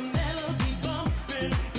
melody bumping.